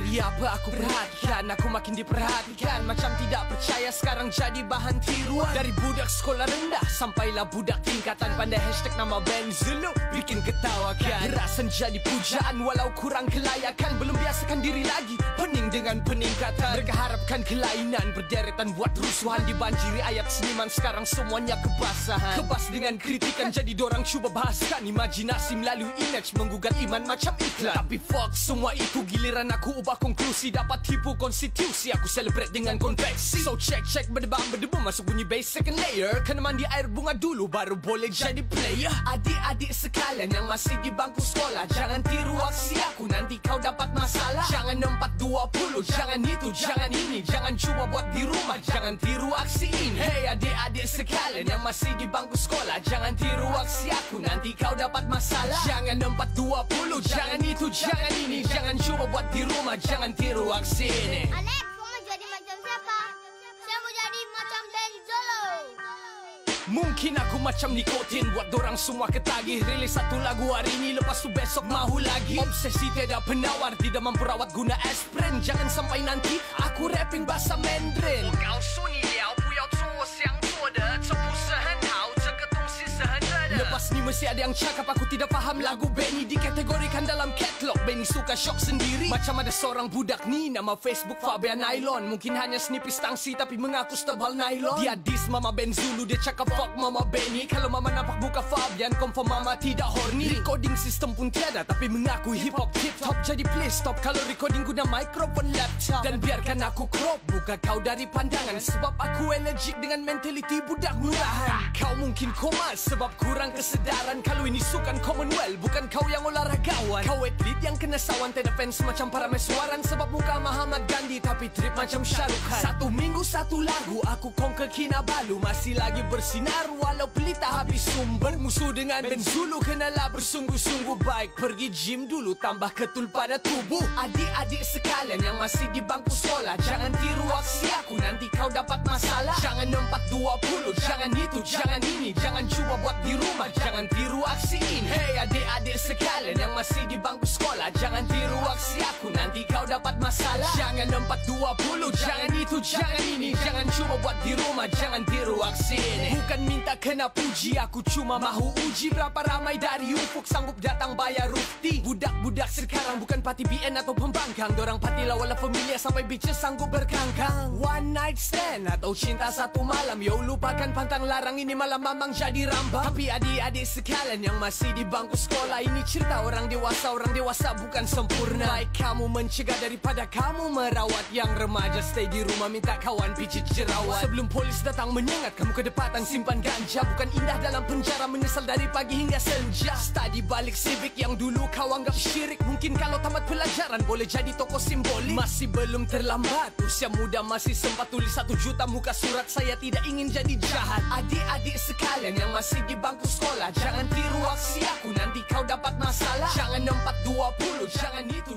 Dari apa aku perhatikan Aku makin diperhatikan. Macam tidak percaya sekarang jadi bahan tiruan. Dari budak sekolah rendah Sampailah budak tingkatan. Pandai hashtag nama band Zulu Bikin ketawakan. Gerasan jadi pujaan Walau kurang kelayakan. Belum biasakan diri lagi Pening dengan peningkatan. Mereka harapkan kelainan Berderetan buat rusuhan Dibanjiri ayat seniman Sekarang semuanya kebasahan. Kebas dengan kritikan Jadi dorang cuba bahaskan. Imajinasi melalui image Menggugat iman macam iklan. Tapi fuck semua itu Giliran aku ubah konklusi. Dapat tipu konstitusi Aku celebrate dengan konveksi. So check check berdebam berdebam Masuk bunyi bass second layer. Kena mandi air bunga dulu Baru boleh jadi player. Adik-adik sekalian Yang masih di bangku sekolah Jangan tiru aksi aku Nanti kau dapat masalah. Jangan 420 Jangan itu Jangan ini. Jangan cuba buat di rumah Jangan tiru aksi ini. Hey adik-adik sekalian Yang masih di bangku sekolah. Jangan tiru aksi aku Nanti kau dapat masalah. Jangan 420 Jangan itu Jangan ini. Jangan cuba buat di rumah Jangan tiru aksi ini. Alex, kau mau jadi macam siapa? Saya mau jadi macam Ben Zolo. Mungkin aku macam nikotin. Buat dorang semua ketagih. Rilis satu lagu hari ini Lepas tu besok mahu lagi. Obsesi tiada penawar Tidak mampu rawat guna aspirin. Jangan sampai nanti Aku rapping bahasa Mandarin. 告诉 Lepas ni mesti ada yang cakap Aku tidak faham lagu Benny Dikategorikan dalam catalog Benny suka shock sendiri. Macam ada seorang budak ni Nama Facebook Fabian Nylon. Mungkin hanya snipis tangsi Tapi mengaku setebal nylon. Dia diss Mama Ben Zulu Dia cakap fuck Mama Benny. Kalau Mama nampak muka Fabian Confirm Mama tidak horny. Recording system pun tiada Tapi mengaku hip hop tip top. Jadi please stop Kalau recording guna microphone laptop. Dan biarkan aku crop Buka kau dari pandangan. Sebab aku allergic dengan mentality budak murahan. Kau mungkin koma sebab kurang kesedaran Kalau ini sukan commonwealth Bukan kau yang olahragawan. Kau atlet yang kena sawan. Tiada fans macam para mesuaran Sebab muka Muhammad Gandhi Tapi trip macam Khan. Satu minggu satu lagu Aku conquer Kinabalu Masih lagi bersinar Walau pelita habis sumber. Musuh dengan Ben Zulu Kenalah bersungguh-sungguh baik. Pergi gym dulu Tambah ketul pada tubuh. Adik-adik sekalian Yang masih di bangku sekolah. Jangan kau dapat masalah. Jangan 420 Jangan itu Jangan ini. Jangan cuba buat di rumah. Jangan tiru aksi ini. Hey adik-adik sekalian Yang masih di bangku sekolah. Jangan tiru aksi aku. Nanti kau dapat masalah. Jangan 420 Jangan itu Jangan ini. Jangan cuba buat di rumah. Jangan tiru aksi ini. Bukan minta kena puji. Aku cuma mahu uji Berapa ramai dari ufuk Sanggup datang bayar rufti. Budak-budak sekarang Bukan parti BN atau pembangkang. Dorang parti lawala familia Sampai bitches sanggup berkangkang. One night stand. Atau cinta satu malam. Yo lupakan pantang larang. Ini malam mamang jadi rambang. Tapi adik-adik sekalian Yang masih di bangku sekolah. Ini cerita orang dewasa. Orang dewasa bukan sempurna. Baik kamu mencegah daripada kamu merawat. Yang remaja stay di rumah Minta kawan pijit jerawat. Sebelum polis datang menyengat Kamu kedepatan simpan ganja. Bukan indah dalam penjara Menyesal dari pagi hingga senja. Study balik civic Yang dulu kau anggap syirik. Mungkin kalau tamat pelajaran Boleh jadi tokoh simbolik. Masih belum terlambat Usia muda masih sempat tulis satu juta muka surat Saya tidak ingin jadi jahat. Adik-adik sekalian yang masih di bangku sekolah Jangan tiru aksi aku. Nanti kau dapat masalah. Jangan 420 Jangan itu, jangan ini